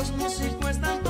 los músicos están